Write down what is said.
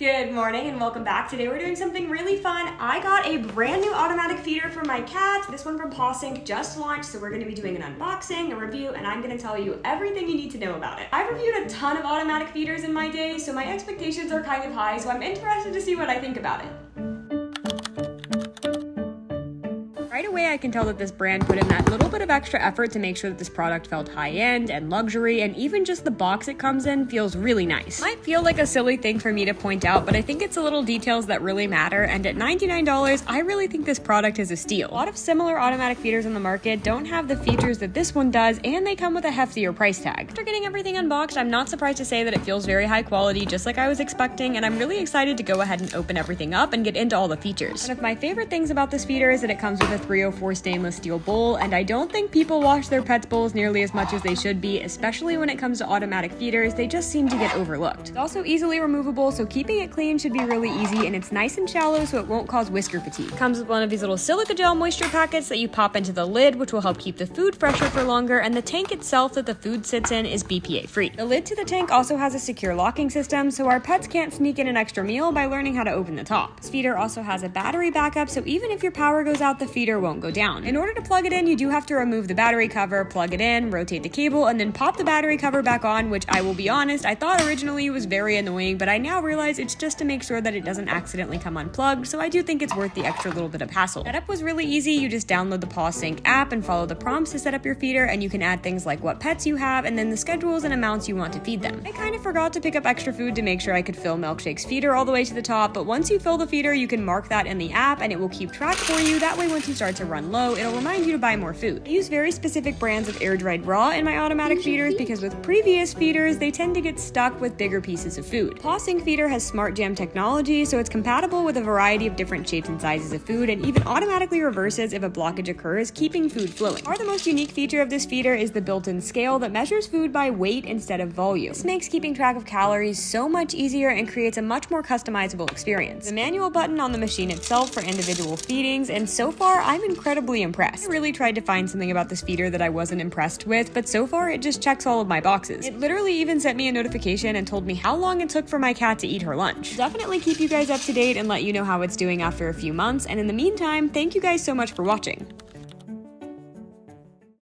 Good morning and welcome back. Today we're doing something really fun. I got a brand new automatic feeder for my cat. This one from PawSync just launched, so we're gonna be doing an unboxing, a review, and I'm gonna tell you everything you need to know about it. I've reviewed a ton of automatic feeders in my day, so my expectations are kind of high, so I'm interested to see what I think about it. Right away, I can tell that this brand put in that little bit of extra effort to make sure that this product felt high end and luxury, and even just the box it comes in feels really nice. Might feel like a silly thing for me to point out, but I think it's the little details that really matter, and at $99, I really think this product is a steal. A lot of similar automatic feeders on the market don't have the features that this one does, and they come with a heftier price tag. After getting everything unboxed, I'm not surprised to say that it feels very high quality, just like I was expecting, and I'm really excited to go ahead and open everything up and get into all the features. One of my favorite things about this feeder is that it comes with a 304 stainless steel bowl, and I don't think people wash their pets' bowls nearly as much as they should be, especially when it comes to automatic feeders. They just seem to get overlooked. It's also easily removable, so keeping it clean should be really easy, and it's nice and shallow so it won't cause whisker fatigue. Comes with one of these little silica gel moisture packets that you pop into the lid, which will help keep the food fresher for longer, and the tank itself that the food sits in is BPA free. The lid to the tank also has a secure locking system, so our pets can't sneak in an extra meal by learning how to open the top. This feeder also has a battery backup, so even if your power goes out, the feeder won't go down. In order to plug it in, you do have to remove the battery cover, plug it in, rotate the cable, and then pop the battery cover back on, which I will be honest, I thought originally was very annoying, but I now realize it's just to make sure that it doesn't accidentally come unplugged, so I do think it's worth the extra little bit of hassle. Setup was really easy. You just download the PawSync app and follow the prompts to set up your feeder, and you can add things like what pets you have and then the schedules and amounts you want to feed them. I kind of forgot to pick up extra food to make sure I could fill Milkshake's feeder all the way to the top, but once you fill the feeder, you can mark that in the app and it will keep track for you. That way, once you start to run low, it'll remind you to buy more food. I use very specific brands of air dried raw in my automatic feeders because with previous feeders, they tend to get stuck with bigger pieces of food. PawSync feeder has smart jam technology, so it's compatible with a variety of different shapes and sizes of food and even automatically reverses if a blockage occurs, keeping food flowing. Our the most unique feature of this feeder is the built-in scale that measures food by weight instead of volume. This makes keeping track of calories so much easier and creates a much more customizable experience. The manual button on the machine itself for individual feedings, and so far I'm incredibly impressed. I really tried to find something about this feeder that I wasn't impressed with, but so far it just checks all of my boxes. It literally even sent me a notification and told me how long it took for my cat to eat her lunch. Definitely keep you guys up to date and let you know how it's doing after a few months, and in the meantime, thank you guys so much for watching.